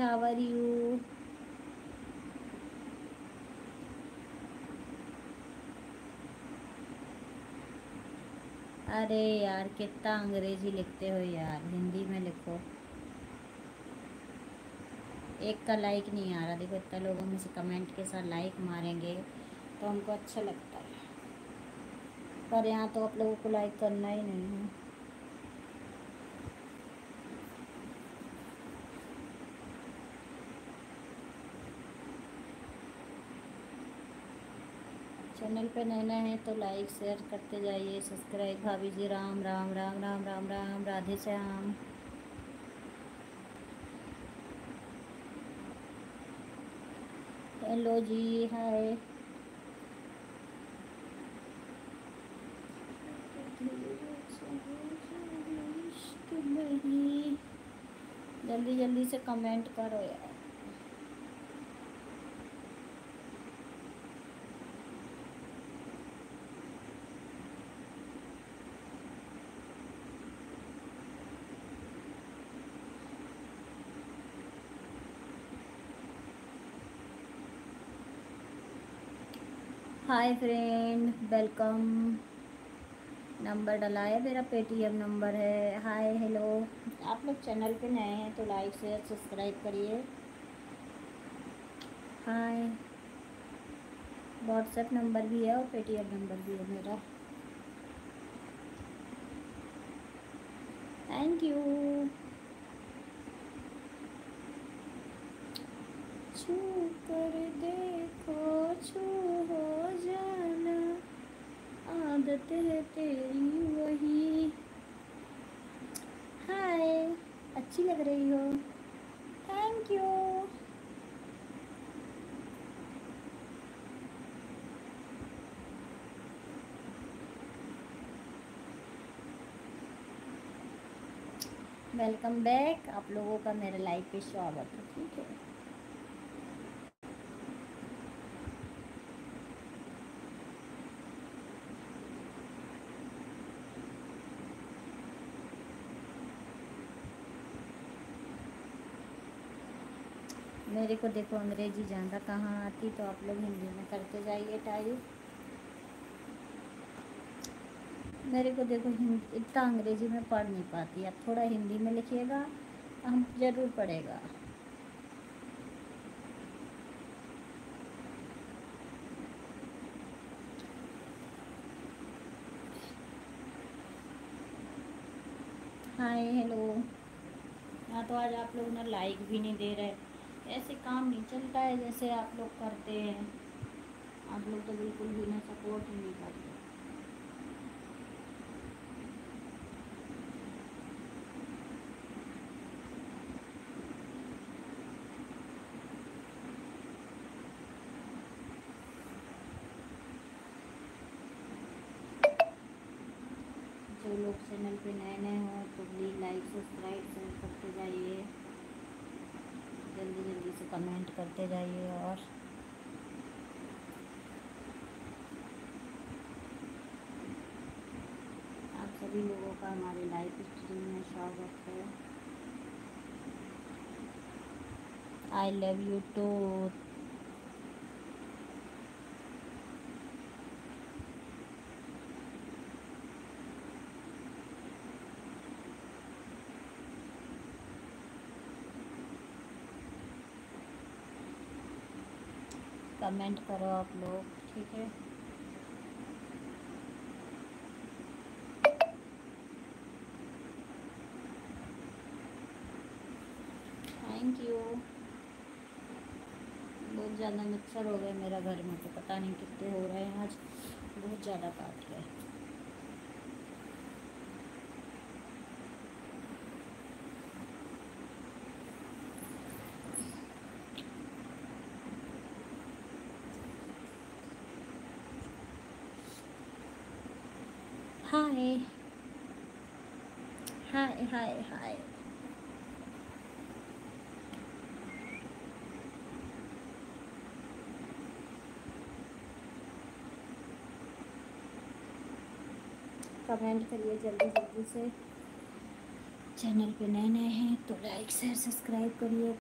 How are you अरे यार, कितना अंग्रेज़ी लिखते हो यार, हिंदी में लिखो। एक का लाइक नहीं आ रहा, देखो इतना लोगों में से कमेंट के साथ लाइक मारेंगे तो हमको अच्छा लगता है। पर यहाँ तो आप लोगों को लाइक करना ही नहीं है। चैनल पे नए हैं तो लाइक, शेयर करते जाइए, सब्सक्राइब। भाभी जी, राम राम राम राम राम राम, राधे श्याम। हेलो जी, हाय। जल्दी जल्दी से कमेंट करो यार। हाय फ्रेंड वेलकम नंबर डला है, मेरा पेटीएम नंबर है। हाय हेलो आप लोग चैनल पे नए हैं तो लाइक शेयर सब्सक्राइब करिए। हाय व्हाट्सएप नंबर भी है और पेटीएम नंबर भी है मेरा। थैंक यू छू कर देखो छू हो जाना आदत है तेरी वही। हाय, अच्छी लग रही हो। थैंक यू वेलकम बैक आप लोगों का मेरे लाइव पे स्वागत है, ठीक है? मेरे को देखो, अंग्रेज़ी ज़्यादा कहाँ आती तो आप लोग हिंदी में करते जाइए टाइप। मेरे को देखो इतना अंग्रेज़ी में पढ़ नहीं पाती। आप थोड़ा हिंदी में लिखिएगा, हम ज़रूर पढ़ेगा। Hi, hello. हाँ तो आज आप लोग ना लाइक भी नहीं दे रहे। ऐसे काम नहीं चलता है जैसे आप लोग करते हैं। आप लोग तो बिल्कुल भी ना सपोर्ट ही नहीं करते। जो लोग चैनल पे नए नए हों तो प्लीज़ लाइक सब्सक्राइब शेयर करते जाइए। जल्दी जल्दी से कमेंट करते जाइए और आप सभी लोगों का हमारे लाइव स्ट्रीम में स्वागत है। I love you too comment करो आप लोग, ठीक है? थैंक यू बहुत ज़्यादा मिक्सर हो गए मेरा घर में तो पता नहीं कितने हो रहे हैं आज। बहुत ज़्यादा काट रहे हाय हाय हाय हाय कमेंट करिए जल्दी जल्दी से। चैनल पे नए नए हैं तो लाइक शेयर सब्सक्राइब करिए।